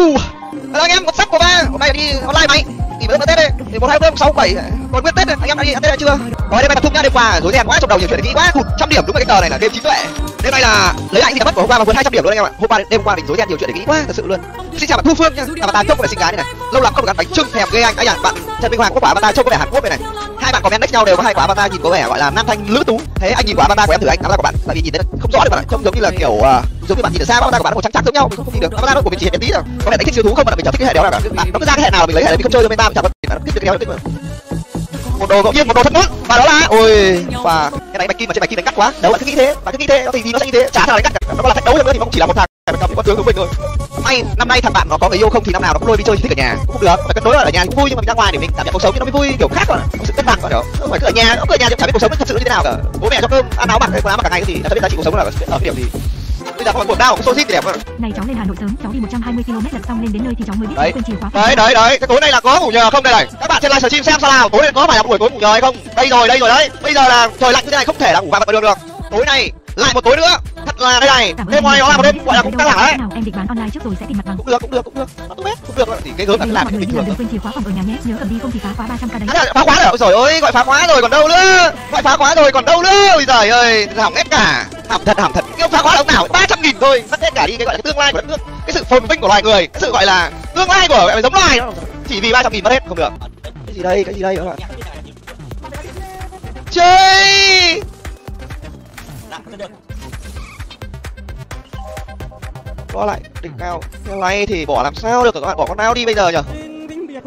Hello anh em một sắc của ba. Hôm nay đi online mày thì mới tết đây. Thì một hai bốn sáu bảy. Còn nguyên tết anh em đã đi ăn tết chưa? Rồi đêm nay tập trung nhá. Đêm qua rối ren quá trong đầu nhiều chuyện kỹ quá. Hụt trăm điểm. Đúng là cái tờ này là đêm trí tuệ. Đêm nay là lấy lại gì mất của hôm qua mà vượt hai trăm điểm luôn anh em ạ. Hôm qua đêm qua mình rối ren nhiều chuyện để quá thật sự luôn. Xin chào bạn thu phương nha. Bạn ta trông có vẻ xinh gái này này. Lâu lắm không được ăn bánh trưng thèm ghê anh. Ấy à bạn trần minh hoàng có quả avatar trông có vẻ hàn quốc này này. Hai bạn comment next nhau đều có hai quả avatar nhìn có vẻ gọi là nam thanh lữ tú. Thế anh nhìn quả avatar của em thử anh. Avatar của bạn. Tại vì nhìn thấy không rõ được bạn trông giống như là kiểu uh, giống như bạn nhìn ở xa avatar của bạn màu trắng trắng giống nhau? Mình không nhìn được. Avatar của mình chỉ hiện tí thôi có vẻ đánh thích siêu thú không? Mà mình chẳng thích cái hệ đéo nào cả à, nó cứ ra cái hệ nào mình lấy hệ đấy mình không chơi cho meta mình chẳng có nó thích cái đéo thích mà một đồ ngẫu nhiên một đồ thất nút và đó là ôi và cái này bạch kim mà trên bạch kim đánh cắt quá. Đấu bạn cứ nghĩ thế. Bạn cứ nghĩ thế. Nó thì nó sẽ như thế. Chả thằng đánh cắt cả. Nó là thách đấu nữa thì nó cũng chỉ là một thằng. Cầm con tướng của mình thôi may năm nay thằng bạn nó có người yêu không thì năm nào nó cũng lôi đi chơi thích ở nhà. Cũng được. Phải cân đối ở nhà cũng vui nhưng mà mình ra ngoài để mình cảm nhận cuộc sống thì nó mới vui kiểu khác rồi Cũng sự cân bằng rồi không phải cứ ở nhà cứ ở nhà thì cảm biết cuộc sống thật sự như thế nào cả. Bố mẹ cho cơm ăn áo mặc quần áo mặc cả ngày thì đã biết giá trị cuộc sống là ở cái điểm gì bây giờ có quần đau xô xít thì đẹp rồi Này cháu lên Hà Nội sớm, cháu đi 120 km lật xong lên đến nơi thì cháu mới biết đấy. quên chìa khóa. đấy đấy đấy. Cái tối nay là có ngủ nhờ không đây này? Các bạn trên livestream xem sao nào. Tối nay có phải là một buổi tối ngủ nhờ hay không? Đây rồi đây rồi đấy. Bây giờ là trời lạnh như thế này không thể là ngủ vào được được tối nay lại một tối nữa. Thật là đây này đêm ngoài nó là một đêm gọi là cũng căng thẳng đấy. nào em định bán online trước rồi sẽ tìm mặt bằng. cũng được cũng được cũng được. Tốt hết cũng được. Thì cái gớm là làm cái bình thường đừng quên chìa khóa phòng ở nhà nhé, nhớ cầm đi không thì phá khóa 300 k đấy. Phá khóa rồi. Rồi ơi gọi phá khóa rồi còn đâu nữa? Gọi phá khóa rồi còn đâu nữa? Ôi giời ơi hỏng hết cả hỏng thật hỏng thật. Cái phá khóa là ông nào? Ba trăm nghìn thôi. Mất hết cả đi. Cái gọi là cái tương lai của đất nước. Cái sự phồn vinh của loài người. Cái sự gọi là tương lai của giống loài. Đó. chỉ vì ba trăm nghìn mất hết không được. Cái gì đây? Cái gì đây? Các bạn chơi! Có lại đỉnh cao. Theo này thì bỏ làm sao được? Các bạn bỏ con nào đi bây giờ nhở?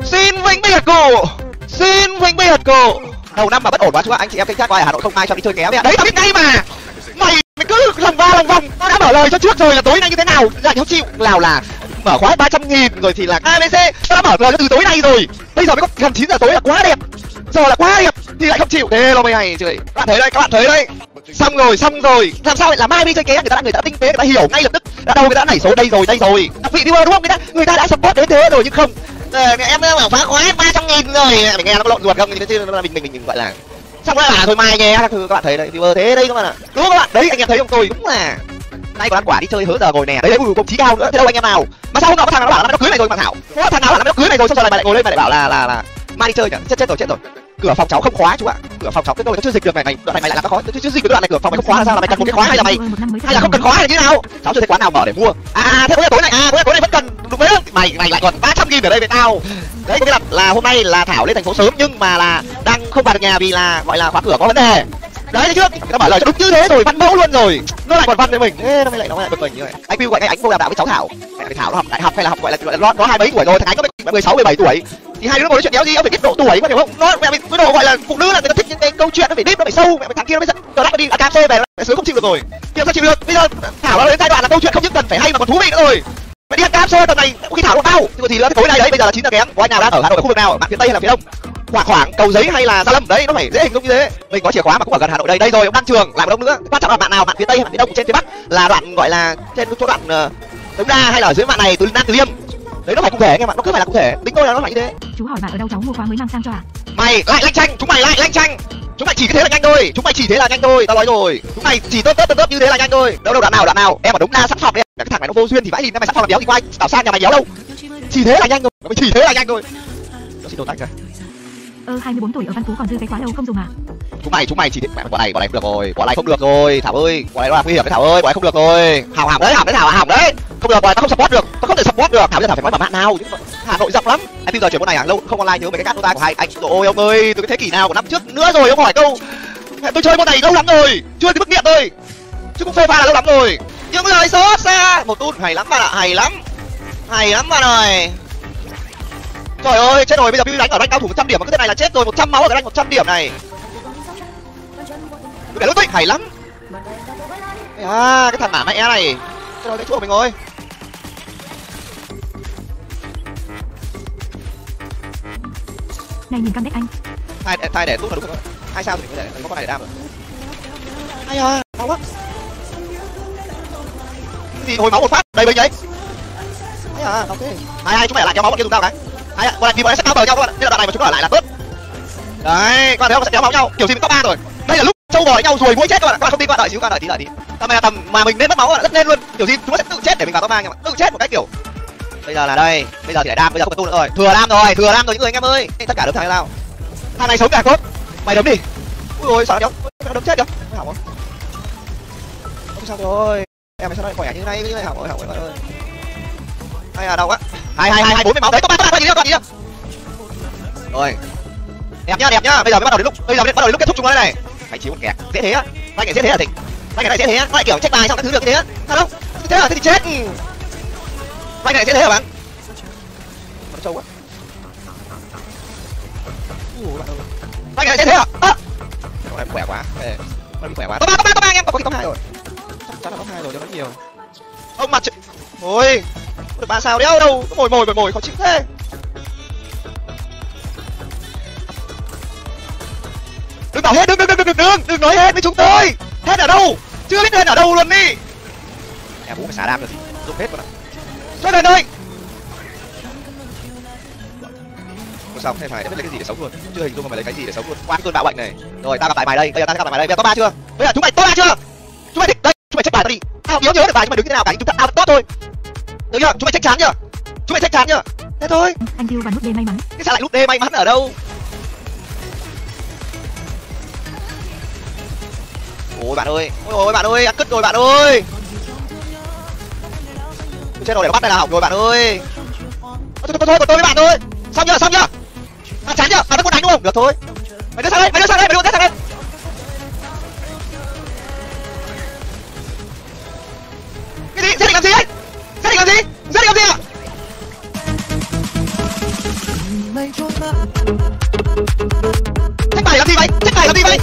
Xin vĩnh biệt cổ xin vĩnh biệt cổ đầu năm mà bất ổn quá chú ạ. Anh chị em kênh chat qua ở hà nội không ai cho đi chơi ké đấy đấy tao biết ngay mà lòng vòng tao đã mở lời cho trước rồi là tối nay như thế nào? Lại không chịu nào là mở khóa ba trăm nghìn rồi thì là abc tao đã mở lời từ tối nay rồi. Bây giờ mới có gần chín giờ tối là quá đẹp. Giờ là quá đẹp. Thì lại không chịu. Thế lo mày hay trời các bạn thấy đây các bạn thấy đây. Xong rồi xong rồi. Làm sao lại là mai đi chơi ké? Người ta đã người ta tinh tế người ta hiểu ngay lập tức. Đã đâu người ta đã nảy số đây rồi đây rồi. Vị viewer đúng không? Người ta người ta đã support đến thế rồi nhưng không. Ờ, em bảo phá khóa ba trăm nghìn rồi. Mình nghe nó có lộn ruột không? Chứ mình mình mình gọi là xong rồi là thôi mai nhé các thứ các bạn thấy đấy, viewer thế đây các bạn ạ. Đúng không các bạn? Đấy, anh em thấy không? Tôi đúng là nay còn ăn quả đi chơi hứa giờ ngồi nè. Đấy đấy, ui công chí cao nữa. Thế đâu anh em nào? Mà sao hôm nọ có thằng nào nó bảo là nó cưới này rồi mà thảo? Có thằng nào là nó cưới này rồi, xong rồi lại ngồi lên mà lại bảo là là là mai đi chơi nhỉ? Chết chết rồi chết rồi. Cửa phòng cháu không khóa chú ạ. Cửa phòng cháu, cái tôi nó chưa dịch được này này đoạn này mày lại làm nó khó? Chưa dịch được đoạn này, cửa phòng mày không khóa là sao là mày cần một cái khóa hay là mày hay là không cần khóa là như nào? Cháu chưa thấy quán nào mở để mua. À, à, à thế bữa tối này à bữa tối này vẫn cần đúng đấy. Mày mày lại còn ba trăm nghìn ở đây với tao. Đấy, có nghĩa là là hôm nay là thảo lên thành phố sớm nhưng mà là không vào được nhà vì là gọi là khóa cửa có vấn đề. Đấy thấy chưa người ta bảo lời cho đúng như thế rồi văn mẫu luôn rồi. Nó lại còn văn với mình. Thế nó mới lại nó lại bực mình như vậy. Anh Piu gọi ngay ánh vô đào tạo với cháu thảo. Mẹ thảo nó học đại học hay là học gọi là gọi là nó, nó hai mấy tuổi rồi thằng ánh có mười sáu mười bảy tuổi. Thì hai đứa ngồi nói chuyện đéo gì ông phải biết độ tuổi mà hiểu không? Nó mẹ mình cái độ gọi là phụ nữ là người ta thích những cái câu chuyện nó phải deep nó phải sâu. Mẹ thằng kia nó mới dẫn nó đi à cà phê về mẹ sướng không chịu được rồi. Kia sao chịu được? Bây giờ thảo nó đến giai đoạn là câu chuyện không những cần phải hay mà còn thú vị nữa rồi. Mày đi ăn cà phê tầm này khi thảo nó bao thì nữa? Tối nay đấy bây giờ là chín giờ kém. Có anh nào đang ở hà nội ở khu vực nào? Bạn phía tây hay là phía đông khoảng khoảng cầu giấy hay là gia lâm? Đấy nó phải dễ hình dung như thế. Mình có chìa khóa mà cũng ở gần hà nội đây. Đây rồi ông đăng trường lại một đông nữa. Quan trọng là bạn nào bạn phía tây hay bạn phía đông? Trên phía bắc là đoạn gọi là trên chỗ đoạn uh, đống đa hay là ở dưới bạn này từ nam từ liêm? Đấy nó phải cụ thể các bạn nó cứ phải là cụ thể. Tính tôi là nó phải như thế. Chú hỏi bạn ở đâu cháu mua khóa mới mang sang cho à? mày lại lanh chanh chúng mày lại lanh chanh. Chúng mày chỉ cái thế là nhanh thôi chúng mày chỉ thế là nhanh thôi tao nói rồi. Chúng mày chỉ tớp tớp tớp như thế là nhanh thôi. Đâu đâu đoạn nào đoạn nào? Em ở đống đa sẵn phòng đấy cái thằng này nó vô duyên thì vãi nhìn mày sẵn phòng làm béo thì quay. Bảo sang nhà mày béo đâu. Chỉ thế là nhanh thôi. Mày chỉ thế là nhanh thôi. Nó xin đồ tách rồi Ờ, Ơ 24 tuổi ở Văn Phú còn dư cái quá lâu không dùng à? chúng mày chúng mày chỉ mẹ quả này quả này không được rồi. Quả này không được rồi. Thảo ơi quả này nó là nguy hiểm đấy, thảo ơi. Quả này không được rồi. Hảo hảo đấy hảo đấy, thảo hảo đấy. Không được quả tao không support được. Tao không thể support được. Thảo bây giờ thảo phải nói bằng mạng nào? Chứ hà nội rộng lắm. Anh bây giờ chuyển môn này à lâu không online nhớ mấy cái cát của hai anh. Ôi ông ơi, từ cái thế kỷ nào của năm trước nữa rồi, ông hỏi câu. Mẹ, tôi chơi môn này lâu lắm rồi. Chưa đến mức nghiện thôi. Chứ cũng phê pha là lâu lắm rồi. Những lời xót xa. Một tút hay lắm bạn ạ, hay lắm. Hay lắm bạn ơi trời ơi chết rồi bây giờ Piu đánh ở rank cao thủ 100 điểm mà cứ thế này là chết rồi 100 máu ở cái rank 100 điểm này. Cái lúc ấy hay lắm. À cái thằng mã mẹ này. Cái đó cái chỗ của mình rồi. Này nhìn cam deck anh. hai để hai để tốt là đúng rồi. Hai sao thì mình có để có con này để đam rồi ai à đau quá. Cái gì hồi máu một phát đầy bình đấy. Ai à ok hai hai chúng mày lại cho máu bọn kia dùng tao cái hai bọn này vì bọn này sẽ cao bờ nhau các bạn nên là đoạn này mà chúng nó ở lại là tốt đấy các bạn thấy không? Sẽ kéo máu nhau. Kiểu gì mình top ba rồi. Đây là lúc trâu bò nhau rồi mũi chết các bạn các bạn không tin các bạn đợi xíu các bạn đợi tí đợi tí. Tầm này là tầm mà mình nên mất máu là rất nên luôn. Kiểu gì chúng nó sẽ tự chết để mình vào top ba nhưng bạn tự chết một cách kiểu, bây giờ là đây. Bây giờ thì lại đam, bây giờ không cần tu nữa rồi. Thừa đam rồi, thừa đam rồi những người anh em ơi. Tất cả đấm thằng nào? Thằng này sống cả cốt. mày đấm đi. Ui ôi sao nhóc nó đấm chết kìa hỏng không không sao rồi em mày sao lại khỏe như này? Như này hỏng rồi hỏng rồi bạn ơi. Hay là đâu á hai hai hai hai bốn mươi máu. Đấy có ba có ba có gì nữa có gì nữa rồi. Đẹp nhá đẹp nhá. Bây giờ mới bắt đầu đến lúc bây giờ mới bắt đầu đến lúc kết thúc chúng nó đây này. Hãy chiếu một kẹt dễ thế á. Tay kẹt dễ thế à thịnh. Tay này dễ thế á. Nó lại kiểu check bài xong các thứ được như thế á. Sao đâu? Thế là thế thì chết hai này dễ thế hả bạn? Nó trâu quá. Hai này dễ thế à à. em khỏe quá. Ê, khỏe quá. Có ba có ba có ba anh em. Có cái top hai rồi. Chắc chắn là top hai rồi cho nó nhiều. Ông mặt trời. Ôi ba sao đéo đâu? Mồi mồi mồi mồi khó chịu thế. Đừng bảo hết, đừng đừng đừng đừng đừng đừng nói hết với chúng tôi. Hết ở đâu? Chưa biết hết ở đâu luôn đi. Em bố phải xả đam rồi dùng hết rồi này xuất lên ơi không sao thế phải biết lấy cái gì để sống luôn. Chưa hình dung mà mày lấy cái gì để sống luôn. Qua cái cơn bạo bệnh này. Rồi, tao gặp lại mày đây. Bây giờ tao gặp lại mày đây. Bây giờ có ba chưa? Bây giờ chúng mày tốt ba chưa? Chúng mày thích đây, chúng mày check bài tao đi. Tao nhớ nhớ được bài chúng mày đứng như thế nào cả. Chúng ta tao tốt thôi được chưa? Chúng mày check chán chưa? Chúng mày check chán chưa? Thế thôi. Anh Tiêu và nút D may mắn. cái sao lại lúc đê may mắn ở đâu? Ôi bạn ơi ôi ôi bạn ơi ăn cứt rồi bạn ơi. Chết rồi để nó bắt đây là hỏng rồi bạn ơi. Thôi thôi thôi còn tôi với bạn thôi. Xong chưa xong chưa? Ăn chán chưa? Bạn vẫn muốn đánh đúng không? Được thôi. Mày đưa sang đây mày đưa sang đây mày đưa Trách bài làm gì vậy? Trách bài làm gì vậy?